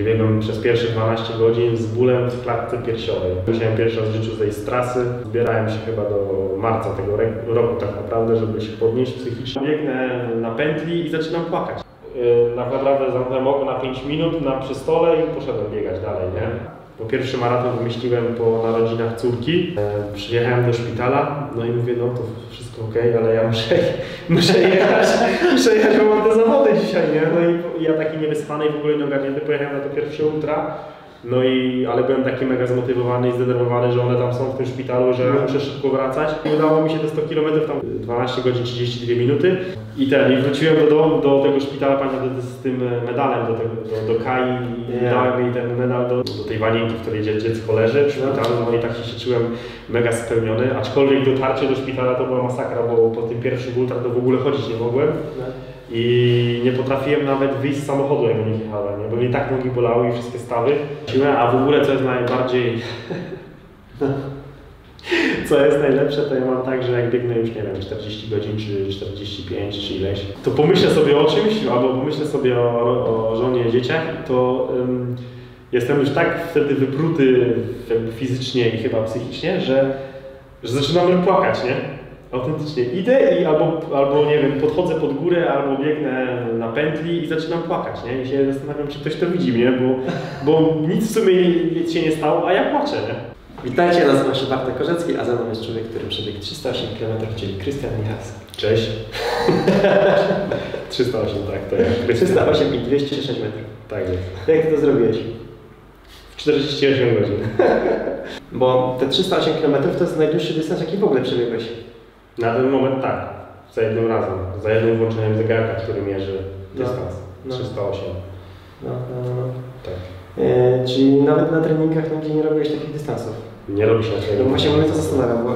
gdzie biegłem przez pierwsze 12 godzin z bólem w klatce piersiowej. Musiałem pierwszy raz w życiu zejść z trasy. Zbierałem się chyba do marca tego roku tak naprawdę, żeby się podnieść psychicznie. Biegnę na pętli i zaczynam płakać. Yy, Tak naprawdę zamknąłem oko na 5 minut na przystole i poszedłem biegać dalej, nie? Bo pierwszy maraton wymyśliłem po narodzinach córki. E, Przyjechałem do szpitala, no i mówię, no to wszystko ok, ale ja muszę, muszę jechać, muszę jechać, bo mam te zawody dzisiaj, nie? No i ja taki niewyspany i w ogóle nieogarnięty pojechałem na to pierwsze ultra. No i, ale byłem taki mega zmotywowany i zdenerwowany, że one tam są w tym szpitalu, że muszę szybko wracać. Udało mi się te 100 km, tam 12 godzin 32 minuty. I ten, i wróciłem do domu, do tego szpitala, pamiętam, z tym medalem do, tego, do, do Kai i Nie. dałem jej ten medal do, do tej wanienki, w której dzie- dziecko leży w szpitalu, no i tak się czułem mega spełniony, aczkolwiek dotarcie do szpitala to była masakra, bo po tym pierwszym ultra to w ogóle chodzić nie mogłem. I nie potrafiłem nawet wyjść z samochodu, jak nich jechałem, nie? bo mnie tak nogi bolały i wszystkie stawy. A w ogóle, co jest najbardziej... Co jest najlepsze, to ja mam tak, że jak biegnę już, nie wiem, 40 godzin, czy 45, czy ileś, to pomyślę sobie o czymś, albo pomyślę sobie o, o żonie, dzieciach, to ym, jestem już tak wtedy wypruty fizycznie i chyba psychicznie, że, że zaczynam płakać, nie? Autentycznie. Idę i albo, albo, nie wiem, podchodzę pod górę, albo biegnę na pętli i zaczynam płakać, nie? I się zastanawiam, czy ktoś to widzi mnie, bo, bo nic w sumie nic się nie stało, a ja płaczę, nie? Witajcie, nazywam się Bartek Korzecki, a ze mną jest człowiek, który przebiegł 308 km, czyli Krystian Michalski. Cześć. 308, tak, to ja. 308 i 206 metrów. Tak jest. Jak ty to zrobiłeś? W 48 godzin. Bo te 308 km to jest najdłuższy dystans, jaki w ogóle przebiegłeś. Na ten moment tak. Za jednym razem. Za jednym włączeniem zegarka, który mierzy No, dystans. no. 308. No, no, no. Tak. E, czyli nawet na treningach nigdzie nie robiłeś takich dystansów. Nie robi się na No treningu. właśnie mnie to zastanawia, bo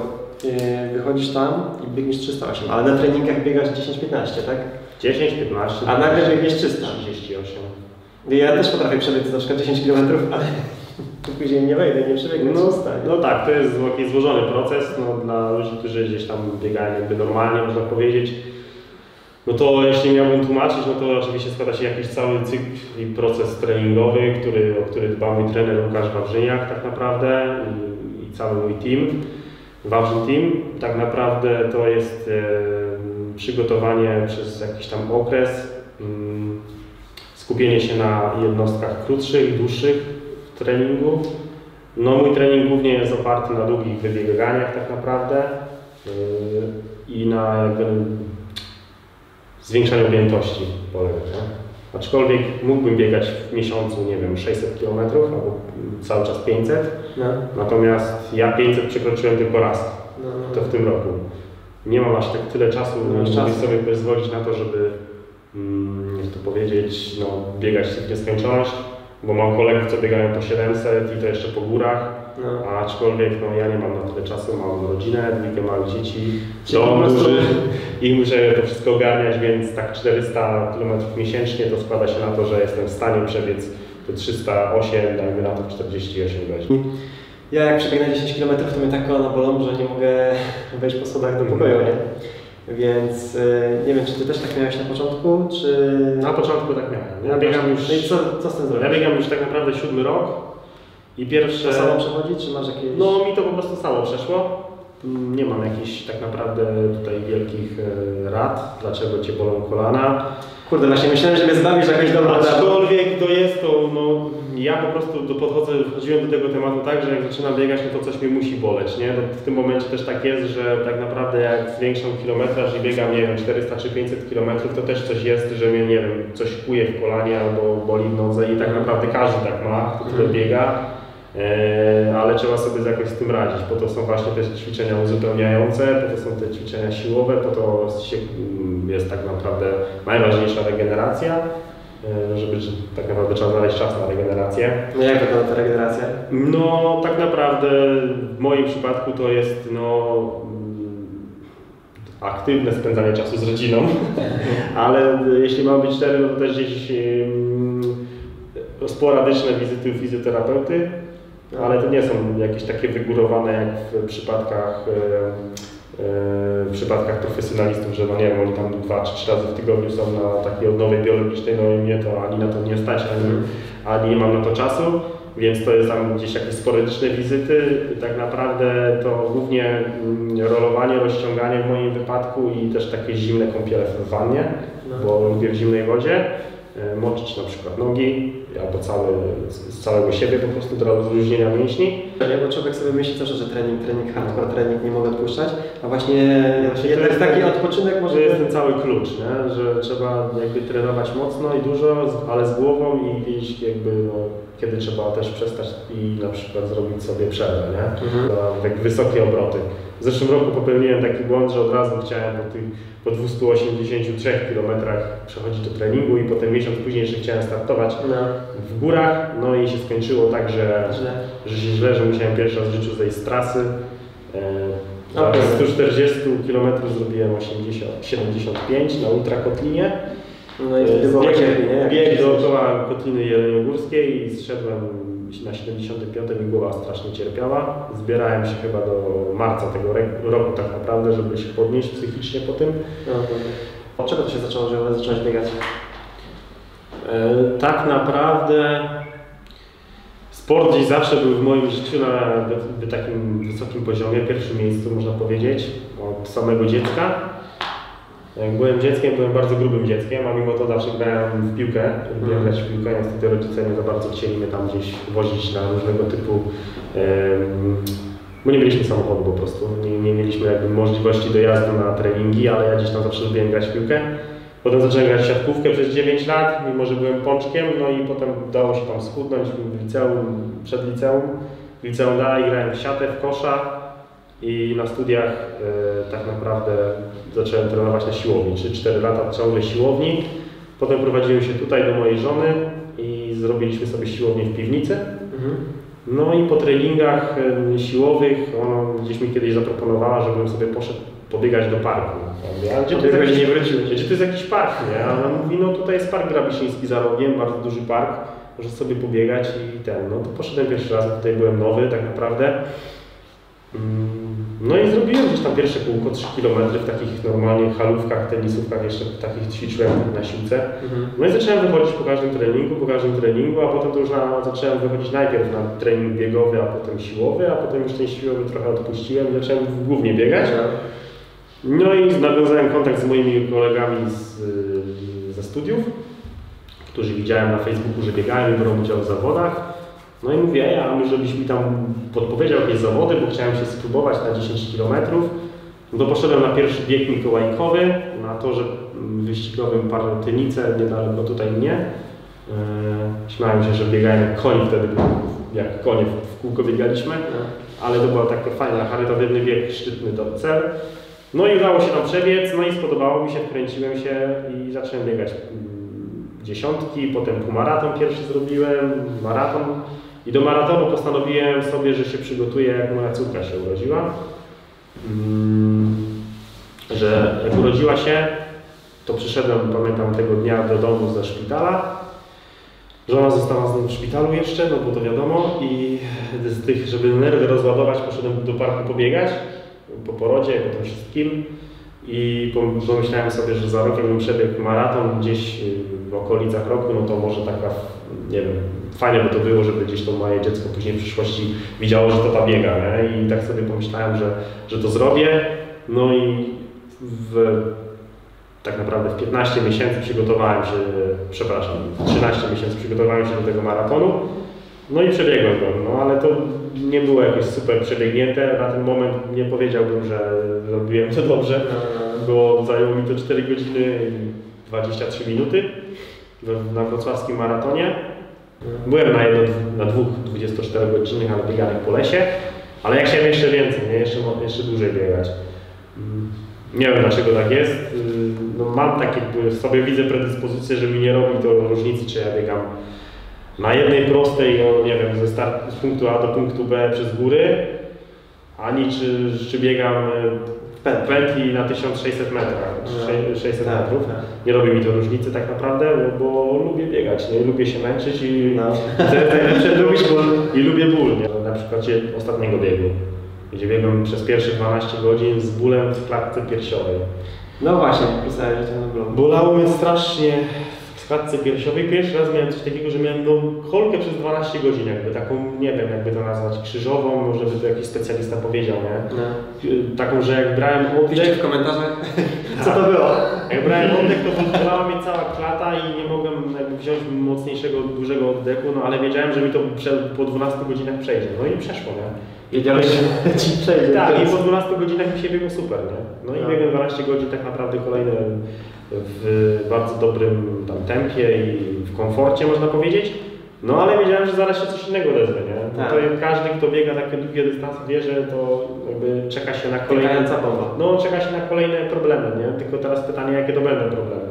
e, wychodzisz tam i biegniesz 308, ale na treningach biegasz 10-15, tak? 10, 15. A nagle biegniesz 300. 38. Ja też potrafię przebiec na przykład 10 km, ale tu później nie wejdę, nie przebiegnę No, 300. nie? no tak, to jest taki złożony proces no, dla ludzi, którzy gdzieś tam biegają jakby normalnie, można powiedzieć. No to jeśli miałbym tłumaczyć, no to oczywiście składa się jakiś cały cykl i proces treningowy, który, o który dba mój trener Łukasz Wawrzyniak tak naprawdę i, i cały mój team, Wawrzyn Team. Tak naprawdę to jest e, przygotowanie przez jakiś tam okres, mm, skupienie się na jednostkach krótszych, dłuższych treningu. No mój trening głównie jest oparty na długich wybieganiach tak naprawdę yy, i na jakby zwiększaniu objętości polega. Aczkolwiek mógłbym biegać w miesiącu, nie wiem, 600 km albo cały czas 500, No, natomiast ja 500 przekroczyłem tylko raz, no, no. to w tym roku. Nie mam aż tak tyle czasu, masz żeby czasu. sobie pozwolić na to, żeby, mm, jak to powiedzieć, no, biegać w nieskończoność, bo mam kolegów, co biegają po 700 i to jeszcze po górach. no. Aczkolwiek no, ja nie mam na tyle czasu, mam rodzinę, dwójkę małych dzieci, Czyli dom prostu- duży i muszę to wszystko ogarniać, więc tak 400 km miesięcznie to składa się na to, że jestem w stanie przebiec te 308, dajmy na to w 48 godzin. Ja jak przebiegnę 10 km, to mnie tak kolana bolą, że nie mogę wejść po schodach do pokoju, nie? Więc e, nie wiem, czy ty też tak miałeś na początku, czy... Na początku tak miałem. Ja biegam już, No i co, co z tym ja zrobić? biegam już tak naprawdę siódmy rok i pierwsze... To samo przechodzi, czy masz jakieś... No mi to po prostu samo przeszło. Nie mam jakichś tak naprawdę tutaj wielkich e, rad, dlaczego Cię bolą kolana. Kurde, właśnie myślałem, że mnie zbawisz jakaś dobra rada. Aczkolwiek to jest to, no ja po prostu do, podchodzę, wchodziłem do tego tematu tak, że jak zaczynam biegać, no to coś mnie musi boleć, nie? No, w tym momencie też tak jest, że tak naprawdę jak zwiększam kilometraż i biegam, nie wiem, 400 czy 500 kilometrów, to też coś jest, że mnie, nie wiem, coś kuje w kolanie albo boli w nodze i tak naprawdę każdy tak ma, kto tyle biega. E, ale trzeba sobie jakoś z tym radzić. Po to są właśnie te ćwiczenia uzupełniające, po to są te ćwiczenia siłowe, po to mm, jest tak naprawdę najważniejsza regeneracja, żeby że tak naprawdę trzeba znaleźć czas na regenerację. No jak wygląda ta regeneracja? No tak naprawdę w moim przypadku to jest no, mm, aktywne spędzanie czasu z rodziną, ale jeśli mam być szczery, no to też gdzieś mm, sporadyczne wizyty u fizjoterapeuty, ale to nie są jakieś takie wygórowane jak w przypadkach w przypadkach profesjonalistów, że no nie wiem, oni tam dwa czy trzy razy w tygodniu są na takiej odnowie biologicznej, no i mnie to ani na to nie stać, ani, ani nie mam na to czasu, więc to jest tam gdzieś jakieś sporydyczne wizyty. Tak naprawdę to głównie mm, rolowanie, rozciąganie w moim wypadku i też takie zimne kąpiele w wannie, No. bo lubię w zimnej wodzie. e, Moczyć na przykład nogi albo cały, z całego siebie po prostu dla rozluźnienia mięśni. Nie, bo człowiek sobie myśli zawsze, że trening, trening, hardcore trening nie mogę odpuszczać, a właśnie jednak to jest taki odpoczynek może... To jest ten cały klucz, nie? że trzeba jakby trenować mocno i dużo, ale z głową i wiedzieć jakby no, kiedy trzeba też przestać i na przykład zrobić sobie przerwę, nie? Mhm. Tak wysokie obroty. W zeszłym roku popełniłem taki błąd, że od razu chciałem po tych po 283 km przechodzić do treningu i potem miesiąc później jeszcze chciałem startować No, w górach, no i się skończyło tak, że że... się źle, że musiałem pierwszy raz w życiu zejść z trasy. E, Okej. Z 140 km zrobiłem 80, 75 na ultrakotlinie. No i wtedy było bieg, nie? Bieg dookoła kotliny jeleniogórskiej i zszedłem na 75 i głowa strasznie cierpiała. Zbierałem się chyba do marca tego roku tak naprawdę, żeby się podnieść psychicznie po tym. No. Od czego to się zaczęło, że zacząłeś biegać? E, Tak naprawdę sport gdzieś zawsze był w moim życiu na takim wysokim poziomie, pierwszym miejscu można powiedzieć, od samego dziecka. Jak byłem dzieckiem, byłem bardzo grubym dzieckiem, a mimo to zawsze grałem w piłkę, lubiłem Mhm. grać w piłkę, niestety rodzice nie za bardzo chcieli mnie tam gdzieś wozić na różnego typu, bo nie mieliśmy samochodu po prostu, nie, nie mieliśmy jakby możliwości dojazdu na treningi, ale ja gdzieś tam zawsze lubiłem grać w piłkę. Potem zacząłem grać siatkówkę przez 9 lat, mimo że byłem pączkiem, no i potem udało się tam schudnąć w liceum, przed liceum. W liceum dalej grałem w siatę, w kosza i na studiach e, tak naprawdę zacząłem trenować na siłowni, 3-4 lata ciągle siłowni. Potem prowadziłem się tutaj do mojej żony i zrobiliśmy sobie siłownię w piwnicy. Mhm. No i po treningach siłowych ona gdzieś mi kiedyś zaproponowała, żebym sobie poszedł pobiegać do parku. Ja gdzie to jest Pobiegłeś i jakiś, nie wróciłeś. gdzie to jest jakiś park, nie? A ona mówi, no tutaj jest park Grabiszyński za rogiem, bardzo duży park, możesz sobie pobiegać i ten, no to poszedłem pierwszy raz, tutaj byłem nowy tak naprawdę. Mm, No i zrobiłem gdzieś tam pierwsze kółko, 3 km w takich normalnie halówkach, tenisówkach, jeszcze takich ćwiczyłem na siłce. Mhm. No i zacząłem wychodzić po każdym treningu, po każdym treningu, a potem to już na, zacząłem wychodzić najpierw na trening biegowy, a potem siłowy, a potem już ten siłowy trochę odpuściłem i zacząłem głównie biegać. No i nawiązałem kontakt z moimi kolegami z, ze studiów, którzy widziałem na Facebooku, że biegają i biorą udział w zawodach. No i mówię, ej, a może byś mi tam podpowiedział jakieś zawody, bo chciałem się spróbować na 10 km. No to poszedłem na pierwszy bieg mikołajkowy, na torze wyścigowym Partynice, niedaleko tutaj mnie. Yy, śmiałem się, że biegałem jak koń wtedy, jak konie w kółko biegaliśmy ale to była taka fajna, charytatywny bieg, szczytny to cel. No i udało się tam przebiec, no i spodobało mi się, wkręciłem się i zacząłem biegać mm, dziesiątki, potem półmaraton pierwszy zrobiłem, maraton. I do maratonu postanowiłem sobie, że się przygotuję, jak moja córka się urodziła. Mm, Że jak urodziła się, to przyszedłem, pamiętam tego dnia do domu ze szpitala. Żona została z nim w szpitalu jeszcze, no bo to wiadomo. I z tych, żeby nerwy rozładować, poszedłem do parku pobiegać po porodzie, po tym wszystkim i pom- pomyślałem sobie, że za rok jakbym przebiegł maraton gdzieś y, w okolicach roku, no to może taka, nie wiem, fajnie by to było, żeby gdzieś to moje dziecko później w przyszłości widziało, że to ta biega, nie? I tak sobie pomyślałem, że, że to zrobię, no i w tak naprawdę w 15 miesięcy przygotowałem się, przepraszam, 13 miesięcy przygotowałem się do tego maratonu. No i przebiegłem go, no ale to nie było jakoś super przebiegnięte. Na ten moment nie powiedziałbym, że zrobiłem to dobrze, bo zajęło mi to 4 godziny i 23 minuty na wrocławskim maratonie. Byłem na, jedno, na dwóch 24 godzinnych, ale bieganych po lesie, ale jak chciałem jeszcze więcej, nie? Jeszcze, jeszcze dłużej biegać. Mm, Nie wiem dlaczego tak jest. Yy, No, mam tak w sobie widzę predyspozycję, że mi nie robi to różnicy, czy ja biegam na jednej prostej, no, nie wiem, ze start, z punktu A do punktu B przez góry, ani czy, czy biegam w pętli na 1600 metrach, No. sze- 600 Tak, metrów. tak. Nie robi mi to różnicy tak naprawdę, bo, bo lubię biegać, nie? lubię się męczyć i No. Lubisz ból i lubię ból. Nie? Na przykładzie ostatniego biegu. gdzie biegłem przez pierwsze 12 godzin z bólem w klatce piersiowej. No właśnie, pisałeś, że to blogu. Bolało mnie strasznie w klatce piersiowej. Pierwszy raz miałem coś takiego, że miałem no, kolkę przez 12 godzin, jakby taką, nie wiem jakby to nazwać, krzyżową, może by to jakiś specjalista powiedział, nie? No. Taką, że jak brałem Piszcie oddech, w komentarzach, co to było. jak brałem oddech, to bolała mnie cała klata i nie mogłem jakby wziąć mocniejszego, dużego oddechu, no ale wiedziałem, że mi to po 12 godzinach przejdzie. No i przeszło, nie? Wiedziałeś, że ci przejdzie. Tak, i po 12 godzinach mi się biegło super, nie? No i No. biegłem 12 godzin tak naprawdę kolejne w bardzo dobrym tam tempie i w komforcie można powiedzieć. No ale wiedziałem, że zaraz się coś innego odezwie, nie? No Tak. to każdy, kto biega takie długie dystanse wie, że to jakby czeka się na kolejne... Bomba. No czeka się na kolejne problemy, nie? Tylko teraz pytanie, jakie to będą problemy.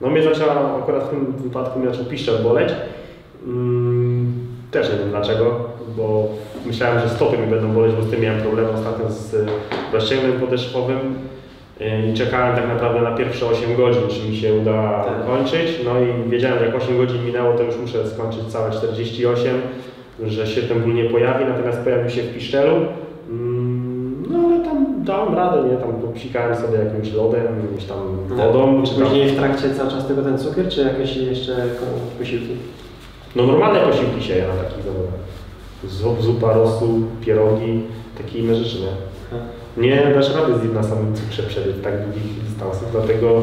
No mnie zaczęła, akurat w tym wypadku mnie zaczął piszczel boleć. Mm, też nie wiem dlaczego, bo myślałem, że stopy mi będą boleć, bo z tym miałem problem ostatnio z rozcięgiem podeszwowym i czekałem tak naprawdę na pierwsze 8 godzin, czy mi się uda Tak. kończyć. No i wiedziałem, że jak 8 godzin minęło, to już muszę skończyć całe 48, że się ten ból nie pojawi, natomiast pojawił się w piszczelu. Mm, No ale tam dałem radę, nie? Tam popsikałem sobie jakimś lodem, jakimś tam wodą, Czy czy tam później w trakcie cały czas tylko ten cukier, czy jakieś jeszcze posiłki? No normalne posiłki się je na takich zawodach. Zup, zupa, rosół, pierogi, takie inne rzeczy, nie? Nie dasz rady zjeść na samym cukrze przebyć tak długich dystansów, dlatego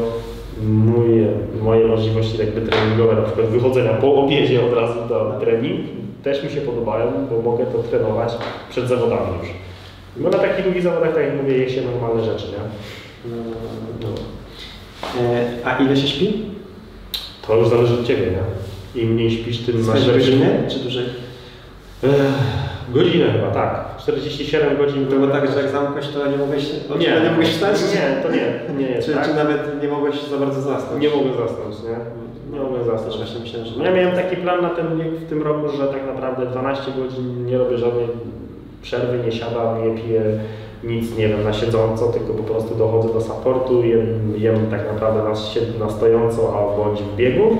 mój, moje możliwości jakby treningowe, na przykład wychodzenia po obiedzie od razu do trening, też mi się podobają, bo mogę to trenować przed zawodami już. Bo na takich długich zawodach, tak jak mówię, je się normalne rzeczy, nie? No. E, A ile się śpi? To już zależy od Ciebie, nie? Im mniej śpisz, tym masz lepszy... czy dłużej? Ech, Godzinę chyba, tak. 47 godzin To było tak, że jak zamknąłeś, to nie mogłeś, Nie, nie, nie mogłeś wstać? Nie, to nie, nie jest Czy, tak. czy nawet nie mogłeś za bardzo zasnąć? Nie mogłem zasnąć, nie? Nie mogłem Też zasnąć. właśnie myślałem, że... Ja miałem taki plan na ten w tym roku, że tak naprawdę 12 godzin nie robię żadnej przerwy, nie siadam, nie piję nic, nie wiem, na siedząco, tylko po prostu dochodzę do supportu, jem, jem tak naprawdę na, na stojąco, a bądź w biegu.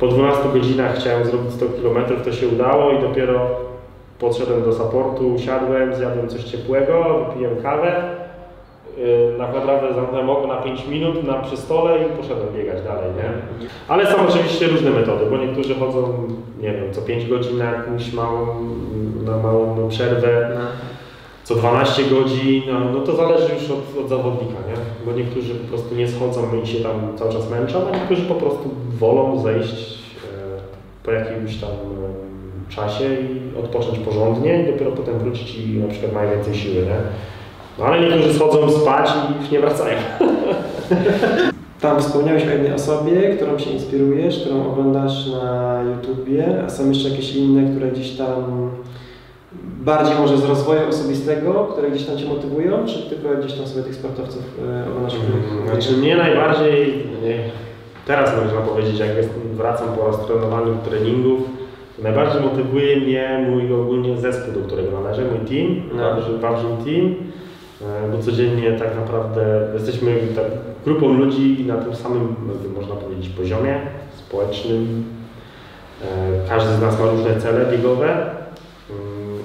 Po 12 godzinach chciałem zrobić 100 km, to się udało i dopiero podszedłem do supportu, usiadłem, zjadłem coś ciepłego, wypiłem kawę. Yy, Tak naprawdę zamknąłem oko na 5 minut na przy stole i poszedłem biegać dalej, nie? Ale są oczywiście różne metody, bo niektórzy chodzą, nie wiem, co 5 godzin na jakąś małą, na małą przerwę, No. co 12 godzin, no, no to zależy już od, od zawodnika, nie? Bo niektórzy po prostu nie schodzą i się tam cały czas męczą, a niektórzy po prostu wolą zejść e, po jakimś tam e, czasie i odpocząć porządnie i dopiero potem wrócić i na przykład mają więcej siły, nie? No ale niektórzy schodzą spać i już nie wracają. Tam wspomniałeś o jednej osobie, którą się inspirujesz, którą oglądasz na YouTubie, a są jeszcze jakieś inne, które gdzieś tam bardziej może z rozwoju osobistego, które gdzieś tam Cię motywują, czy tylko gdzieś tam sobie tych sportowców e, oglądasz? których- Znaczy mnie najbardziej, nie, teraz można powiedzieć, jak jest, wracam po roztrenowaniu treningów, najbardziej motywuje mnie mój ogólnie zespół, do którego należę, mój team, No. Wawrzyn Team, e, bo codziennie tak naprawdę jesteśmy tak, grupą ludzi na tym samym, można powiedzieć, poziomie społecznym. E, Każdy z nas ma różne cele biegowe, mm,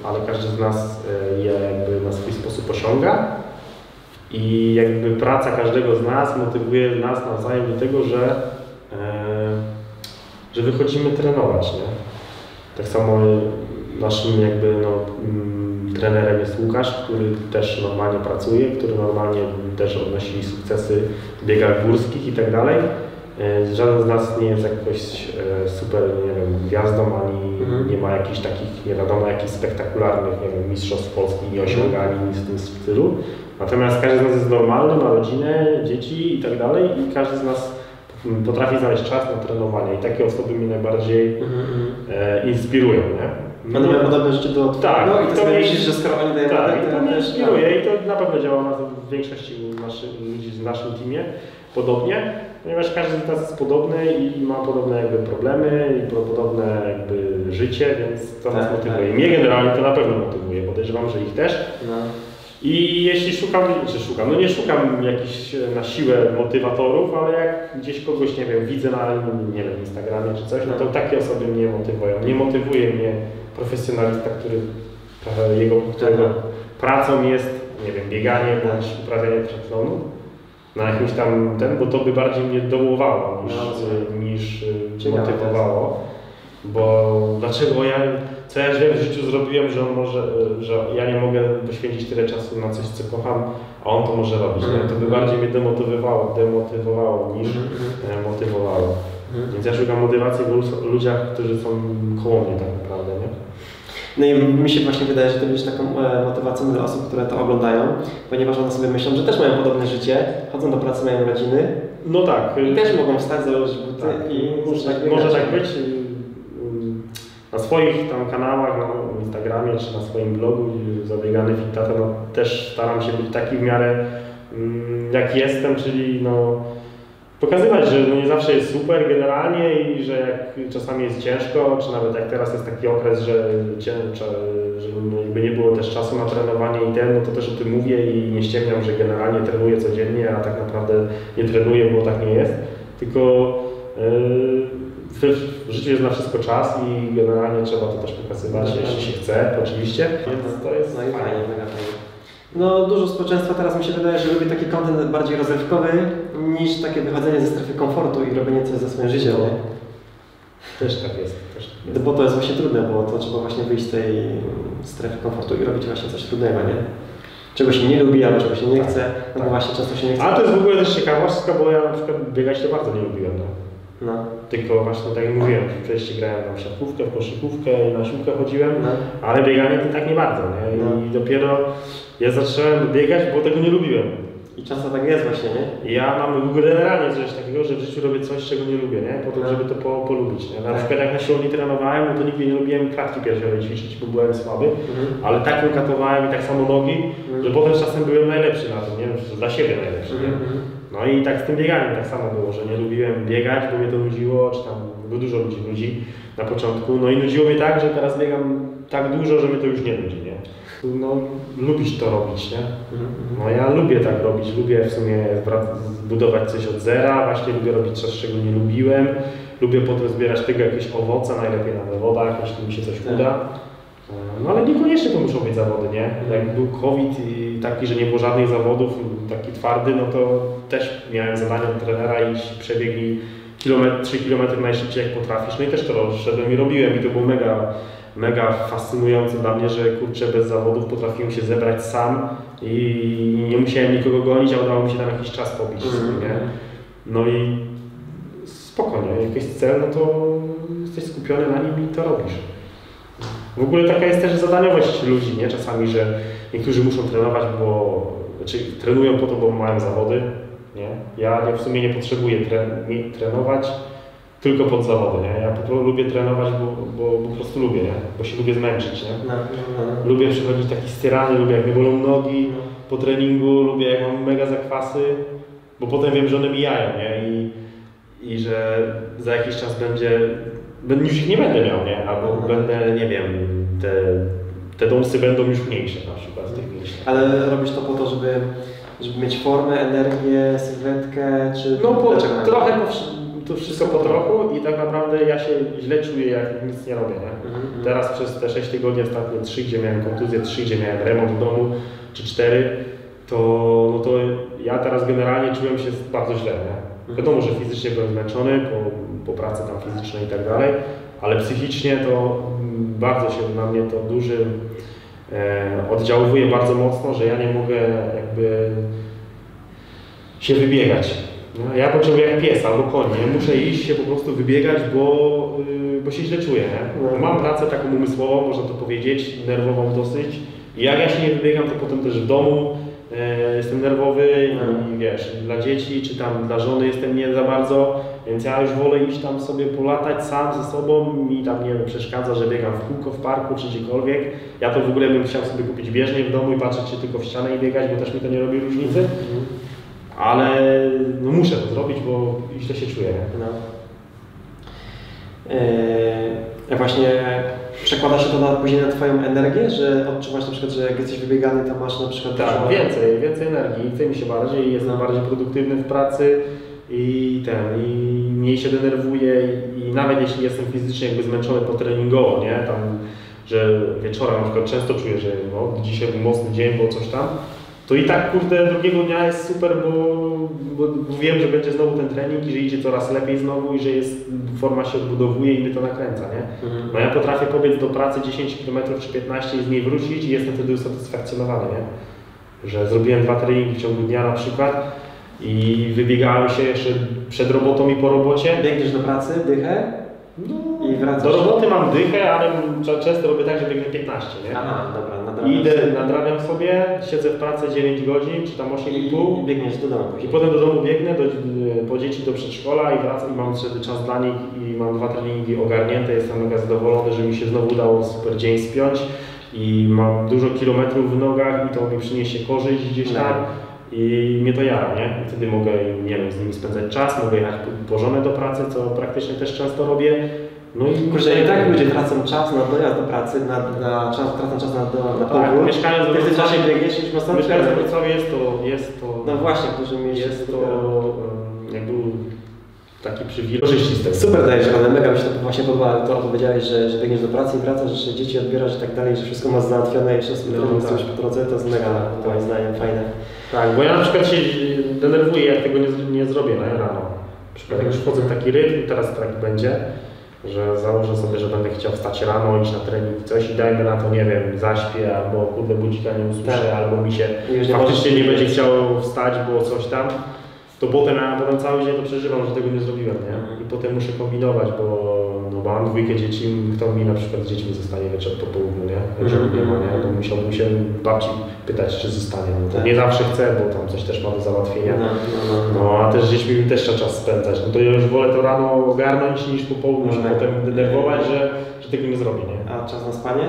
ale każdy z nas e, je jakby na swój sposób osiąga. I jakby praca każdego z nas motywuje nas nawzajem do tego, że, że wychodzimy trenować. Nie? Tak samo naszym jakby no, mm, trenerem jest Łukasz, który też normalnie pracuje, który normalnie też odnosi sukcesy w biegach górskich i tak dalej. E, Żaden z nas nie jest jakoś e, super, nie wiem, gwiazdą, ani Mhm. nie ma jakichś takich, nie wiadomo, jakichś spektakularnych, nie wiem, mistrzostw Polski nie osiąga, ani nic w tym stylu. Natomiast każdy z nas jest normalny, ma rodzinę, dzieci i tak dalej i każdy z nas potrafi znaleźć czas na trenowanie i takie osoby mnie najbardziej Mhm, mhm. e, inspirują, nie? One mają podobne rzeczy do Tak, Twojego i to sobie mnie- myślisz, że skoro oni dają Tak, radę, i to mnie też- inspiruje i to na pewno działa na w większości naszych ludzi w naszym teamie podobnie, ponieważ każdy z nas jest podobny i ma podobne jakby problemy i podobne jakby życie, więc to nas Tak, motywuje. tak. Mnie generalnie to na pewno motywuje, podejrzewam, że ich też. No. I jeśli szukam, czy szukam, no nie szukam jakichś e, na siłę motywatorów, ale jak gdzieś kogoś, nie wiem, widzę na, nie wiem, Instagramie czy coś, no to takie osoby mnie motywują. Nie motywuje mnie profesjonalista, który jego, którego Aha. pracą jest, nie wiem, bieganie bądź uprawianie triatlonu na jakimś tam ten, bo to by bardziej mnie dołowało niż, No, niż to motywowało. Bo dlaczego ja, co ja źle w życiu zrobiłem, że on może, y, że ja nie mogę poświęcić tyle czasu na coś, co kocham, a on to może robić. Nie? To by bardziej mnie demotywowało, demotywowało niż e, motywowało. mhm. Więc ja szukam motywacji w lu- ludziach, którzy są koło mnie tak naprawdę, nie? No i mi się właśnie wydaje, że to będzie taką e, motywacją dla osób, które to oglądają, ponieważ one sobie myślą, że też mają podobne życie, chodzą do pracy, mają rodziny No tak. i też mogą wstać, założyć buty Tak, i może, tak może tak być. Na swoich tam kanałach, na Instagramie czy na swoim blogu Zabiegany Fit Tata, no też staram się być taki w miarę mm, jak jestem, czyli no pokazywać, że no nie zawsze jest super generalnie i że jak czasami jest ciężko, czy nawet jak teraz jest taki okres, że, ciężko, że no jakby nie było też czasu na trenowanie i ten, no to też o tym mówię i nie ściemniam, że generalnie trenuję codziennie, a tak naprawdę nie trenuję, bo tak nie jest. Tylko yy, w, życiu jest na wszystko czas i generalnie trzeba to też pokazywać, No, jeśli się chce, oczywiście. Więc to jest No i fajnie, mega fajnie. No dużo społeczeństwa teraz mi się wydaje, że lubi taki content bardziej rozrywkowy niż takie wychodzenie ze strefy komfortu i robienie coś ze swoim życiem, No. Też tak jest. Też tak jest. Bo to jest właśnie trudne, bo to trzeba właśnie wyjść z tej strefy komfortu i robić właśnie coś trudnego, nie? Czego się nie lubi, albo czego się nie Tak, chce, no tak. bo właśnie często się nie chce. A to jest w ogóle też ciekawostka, bo ja na przykład biegać to bardzo nie lubiłem. No. No, Tylko właśnie tak jak mówiłem, wcześniej grałem tam w siatkówkę, w koszykówkę i na siłkę chodziłem, no. ale bieganie to tak nie bardzo, nie? I No. dopiero ja zacząłem biegać, bo tego nie lubiłem. I często tak jest właśnie, nie? I Ja mam generalnie coś takiego, że w życiu robię coś, czego nie lubię, nie? Po to, No. żeby to po, polubić, nie? Na Tak. przykład jak na siłowni trenowałem, no to nigdy nie lubiłem klatki piersiowej ćwiczyć, bo byłem słaby, Mhm. ale tak katowałem i tak samo nogi, że potem czasem byłem najlepszy na tym, nie? Dla siebie najlepszy, nie? Mhm. No i tak z tym bieganiem tak samo było, że nie lubiłem biegać, bo mnie to nudziło, czy tam bo dużo ludzi nudzi na początku. No i nudziło mnie tak, że teraz biegam tak dużo, że mnie to już nie nudzi, nie? No, lubisz to robić, nie? Mhm. No ja lubię tak robić, lubię w sumie zbudować coś od zera, właśnie lubię robić coś, czego nie lubiłem. Lubię potem zbierać tego jakieś owoce, najlepiej na zawodach, jeśli mi się coś Tak. uda. No ale niekoniecznie to muszą być zawody, nie? Jak był COVID i taki, że nie było żadnych zawodów, taki twardy, no to też miałem zadanie od trenera iść, przebiegnij kilometr, 3 km najszybciej jak potrafisz. No i też to szedłem i robiłem i to było mega, mega fascynujące dla mnie, że kurczę bez zawodów potrafiłem się zebrać sam i nie musiałem nikogo gonić, a udało mi się tam jakiś czas pobić, Mhm. nie? No i spokojnie, jak jest cel, no to jesteś skupiony na nim i to robisz. W ogóle taka jest też zadaniowość ludzi, nie? Czasami, że niektórzy muszą trenować, bo znaczy trenują po to, bo mają zawody, nie? Ja nie, w sumie nie potrzebuję tre, trenować tylko pod zawody, nie? Ja po prostu lubię trenować, bo, bo, bo po prostu lubię, nie? Bo się lubię zmęczyć, nie? No, no, no. Lubię przychodzić taki styrany, lubię jak mnie bolą nogi po treningu, lubię jak mam mega zakwasy, bo potem wiem, że one mijają, nie? I, i że za jakiś czas będzie, już ich nie będę miał, nie? Albo Mhm. będę, nie wiem, te, te dąsy będą już mniejsze na przykład w tych mięśniach. Ale robisz to po to, żeby, żeby mieć formę, energię, sylwetkę, czy No po, trochę to? po, to wszystko po trochu i tak naprawdę ja się źle czuję, jak nic nie robię, nie? Mhm, mhm. Teraz przez te 6 tygodni, ostatnie 3, gdzie miałem kontuzję, 3, gdzie miałem remont w domu, czy 4, to, no to ja teraz generalnie czułem się bardzo źle. Nie? Wiadomo, że fizycznie byłem zmęczony po, po pracy tam fizycznej i tak dalej, ale psychicznie to mm, bardzo się na mnie to duży e, oddziałuje bardzo mocno, że ja nie mogę jakby się wybiegać. No, ja potrzebuję jak pies albo koń, nie? muszę iść się po prostu wybiegać, bo, y, bo się źle czuję. Nie? No. Mam pracę taką umysłową, można to powiedzieć, nerwową dosyć. I jak ja się nie wybiegam, to potem też w domu jestem nerwowy i wiesz, i dla dzieci czy tam dla żony jestem nie za bardzo, więc ja już wolę iść tam sobie polatać sam ze sobą, mi tam nie wiem, przeszkadza, że biegam w kółko w parku czy gdziekolwiek. Ja to w ogóle bym chciał sobie kupić bieżnię w domu i patrzeć się tylko w ścianę i biegać, bo też mi to nie robi różnicy. Mhm. Ale no muszę to zrobić, bo źle się czuję. No. Yy, właśnie przekłada się to na, później na Twoją energię, że odczuwasz na przykład, że jak jesteś wybiegany, to masz na przykład Tak, dużo- więcej, więcej energii, chce mi się bardziej, jestem No. bardziej produktywny w pracy i ten, i mniej się denerwuję i, nawet jeśli jestem fizycznie jakby zmęczony potreningowo, nie, tam że wieczorem na przykład często czuję, że no, dzisiaj był mocny dzień, bo coś tam, to i tak kurde drugiego dnia jest super, bo, bo, wiem, że będzie znowu ten trening i że idzie coraz lepiej znowu i że jest, forma się odbudowuje i mnie to nakręca, nie? Mhm. No ja potrafię pobiec do pracy 10 km czy 15 i z niej wrócić i jestem wtedy usatysfakcjonowany, nie? Że zrobiłem dwa treningi w ciągu dnia na przykład i wybiegałem się jeszcze przed robotą i po robocie. Biegniesz do pracy, dychę No, i wracasz. do roboty mam dychę, ale często robię tak, że biegnę 15, nie? Aha, dobra, I nadrabiasz. Idę, nadrabiam sobie, siedzę w pracy 9 godzin, czy tam 8,5 I biegniesz do domu i potem do domu biegnę, do, po dzieci do przedszkola i wracam i mam wtedy czas dla nich i mam dwa treningi ogarnięte, jestem mega zadowolony, że mi się znowu udało super dzień spiąć i mam dużo kilometrów w nogach i to mi przyniesie korzyść gdzieś tam i mnie to jara, nie? I wtedy mogę, nie wiem, z nimi spędzać czas, mogę jechać po żonę do pracy, co praktycznie też często robię. No i Kurczę, i tak ludzie tracą czas na dojazd do pracy, na, na czas, tracą czas na, do, na tak, powrót. mieszkając w tym czasie biegniesz mieszkając w Wrocławiu jest to, jest to, No właśnie, w dużym mieście. jest to em, jakby taki przywilej korzysty Super dajesz radę, mega mi się to właśnie podobało, to powiedziałeś, że, że biegniesz do pracy i wracasz, że dzieci odbierasz i tak dalej, że wszystko masz załatwione i sobie No, no, tak. coś po drodze, to jest mega moim zdaniem fajne. Tak, bo ja na przykład się denerwuję, jak tego nie, nie zrobię na rano. Na przykład jak już wchodzę w taki rytm, teraz tak będzie, że założę sobie, że będę chciał wstać rano, iść na trening coś i dajmy na to, nie wiem, zaśpię, albo kurde budzika nie usłyszę, Tak. albo mi się nie faktycznie nie będzie chciało wstać, bo coś tam, to potem ja potem cały dzień to przeżywam, że tego nie zrobiłem, nie? I potem muszę kombinować, no, bo mam dwójkę dzieci, kto mi na przykład z dziećmi zostanie wieczór po południu, nie? Jeżeli nie ma, nie? To musiałbym się babci pytać, czy zostanie. No, to Tak. nie zawsze chcę, bo tam coś też ma do załatwienia. No, no, no. No, a też z dziećmi też trzeba czas spędzać. No to ja już wolę to rano ogarnąć, niż po południu No tak. potem denerwować, że, że tego nie zrobię, nie? A czas na spanie?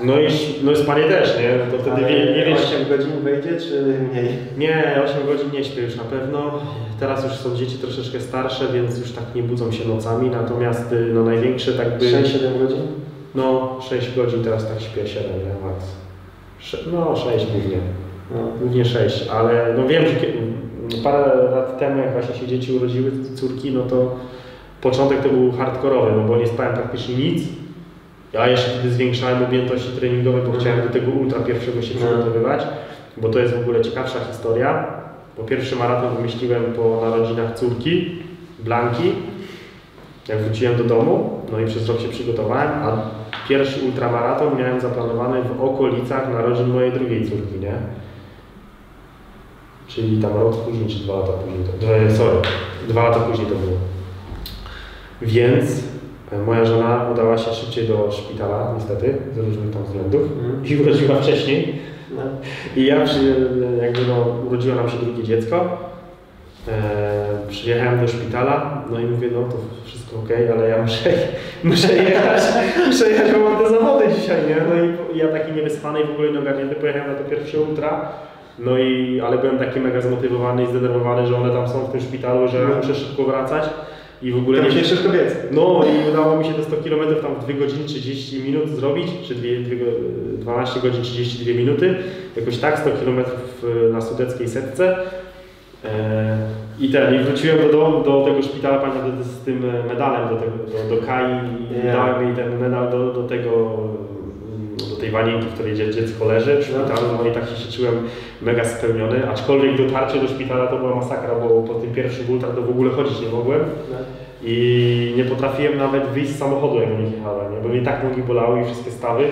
No i, no i spanie też, nie? No to wtedy Ale nie wiesz... 8 godzin wejdzie, czy mniej? Nie, 8 godzin nie śpię już na pewno. Teraz już są dzieci troszeczkę starsze, więc już tak nie budzą się nocami, natomiast y, no największe tak by... 6-7 godzin? No 6 godzin teraz tak śpię, 7, nie? Max. No 6 głównie. No. Głównie 6, ale no wiem, że parę lat temu, jak właśnie się dzieci urodziły, córki, no to początek to był hardkorowy, no bo nie spałem praktycznie nic. Ja jeszcze wtedy zwiększałem objętości treningowe, bo chciałem do tego ultra pierwszego się No. przygotowywać, bo to jest w ogóle ciekawsza historia. Bo pierwszy maraton wymyśliłem po narodzinach córki, Blanki, jak wróciłem do domu, no i przez rok się przygotowałem, a pierwszy ultramaraton miałem zaplanowany w okolicach narodzin mojej drugiej córki, nie? Czyli tam rok później, czy dwa lata później, to, sorry, dwa lata później to było. Więc moja żona udała się szybciej do szpitala, niestety, z różnych tam względów Mhm. i urodziła wcześniej. No. I ja przy, jakby no, urodziło nam się drugie dziecko. E, przyjechałem do szpitala, no i mówię, no to wszystko ok, ale ja muszę, muszę jechać, muszę jechać, bo mam te zawody dzisiaj, nie? No i ja taki niewyspany i w ogóle nieogarnięty pojechałem na to pierwsze ultra. No i, ale byłem taki mega zmotywowany i zdenerwowany, że one tam są w tym szpitalu, że No. muszę szybko wracać. I w ogóle musisz szybko biec. no i udało mi się te 100 km tam w 2 godziny 30 minut zrobić, czy 2, 12 godzin 32 minuty, jakoś tak 100 km na sudeckiej setce. E, I ten, i wróciłem do domu, do tego szpitala, pamiętam z tym medalem do, tego, do, do Kai i Ja. dałem jej ten medal do, do tego, do tej wanienki, w której dzie- dziecko leży w szpitalu, no i tak się czułem mega spełniony, aczkolwiek dotarcie do szpitala to była masakra, bo po tym pierwszym ultra to w ogóle chodzić nie mogłem. No. I nie potrafiłem nawet wyjść z samochodu, jak nich jechałem, nie? bo mnie tak nogi bolały i wszystkie stawy,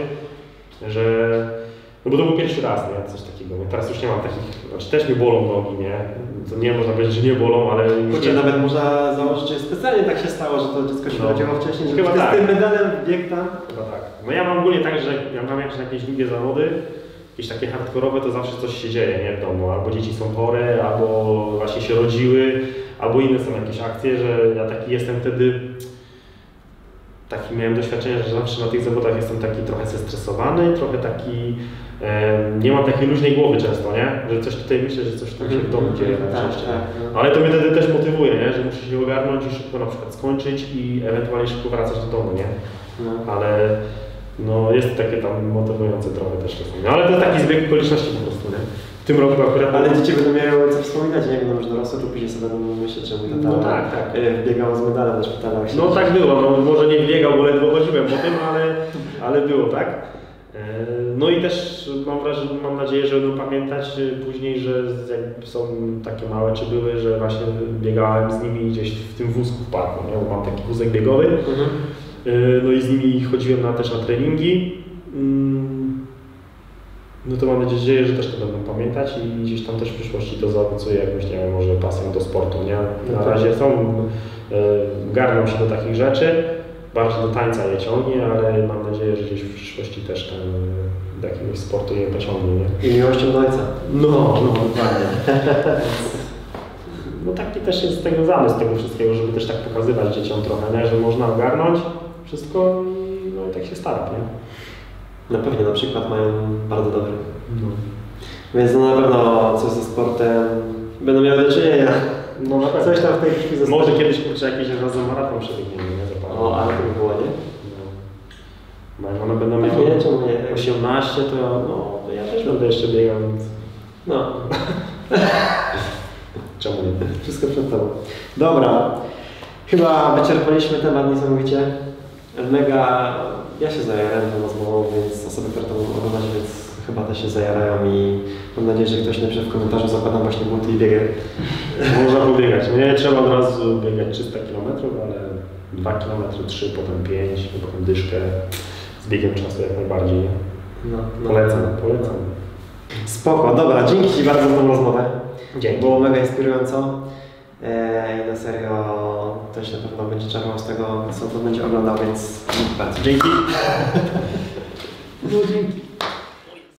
że... No bo to był pierwszy raz, nie? Coś takiego. Nie? Teraz już nie mam takich... Znaczy też mi bolą nogi, nie? To nie można powiedzieć, że nie bolą, ale... Kurczę, nie... nawet można założyć, że specjalnie tak się stało, że to dziecko się No. urodziło wcześniej, że Chyba tak. z tym medalem biegł tam. Chyba tak. No ja mam ogólnie tak, że ja mam jakieś, jakieś długie zawody, jakieś takie hardkorowe, to zawsze coś się dzieje, nie? W domu. Albo dzieci są chore, albo właśnie się rodziły, albo inne są jakieś akcje, że ja taki jestem wtedy... Taki miałem doświadczenie, że zawsze na tych zawodach jestem taki trochę zestresowany, trochę taki... E, nie mam takiej luźnej głowy często, nie? Że coś tutaj myślę, że coś tam się w domu dzieje Tak, najczęściej. tak. no. Ale to mnie wtedy też motywuje, nie? że muszę się ogarnąć i szybko na przykład skończyć i ewentualnie szybko wracać do domu, nie? No. Ale no, jest takie tam motywujące trochę też czasami. No, ale to jest taki zbieg okoliczności po prostu, nie? W tym roku akurat... Ale dzieci będą miały co wspominać, nie będą już dorosłe, to później sobie będą myśleć, że mój tata No tak, tak. e, wbiegał z medalem do szpitala. No tak było, no, może nie biegał, bo ledwo chodziłem po tym, ale, ale było tak. E, No i też mam wrażenie, mam nadzieję, że będą pamiętać później, że są takie małe czy były, że właśnie biegałem z nimi gdzieś w tym wózku w parku, nie? mam taki wózek biegowy. Mhm. E, No i z nimi chodziłem na, też na treningi. No to mam nadzieję, że też to będą pamiętać i gdzieś tam też w przyszłości to zaowocuje jakąś, nie wiem, może pasją do sportu, nie? No Na tak. razie są, e, garną się do takich rzeczy, bardziej do tańca je ciągnie, ale mam nadzieję, że gdzieś w przyszłości też e, do jakiegoś sportu je pociągnie, nie? I miłością do ojca. No, no, dokładnie. No taki też jest tego zamysł tego wszystkiego, żeby też tak pokazywać dzieciom trochę, nie? że można ogarnąć wszystko i no i tak się stara, nie? Na pewno na przykład mają bardzo dobry. No, Więc no na pewno coś ze sportem będą miały do czynienia. no na pewno. Coś tam w tej zostanie. Może kiedyś kurczę jakiś razem maraton przebiegniemy, nie? Zapalę. O, ale to by było, nie? No. No, one będą Nie, miały czemu nie? 18, to, no, to ja też będę jeszcze biegał, więc No, czemu nie? wszystko przed tobą. Dobra, chyba wyczerpaliśmy temat niesamowicie. Mega, ja się zajarałem tą rozmową, więc osoby, które to będą oglądać, więc chyba też się zajarają i mam nadzieję, że ktoś napisze w komentarzu, zakładam właśnie buty i biegę. Można pobiegać. Nie trzeba od razu biegać 300 km, ale 2 km, 3, potem 5, potem dyszkę. Z biegiem czasu jak najbardziej. No, no. Polecam, polecam. Spoko, dobra, dzięki Ci bardzo za tą rozmowę. Dzięki. Było mega inspirująco. Eee, I na serio ktoś na pewno będzie czerpał z tego, co to będzie oglądał, więc bardzo. Dzięki. No dzięki.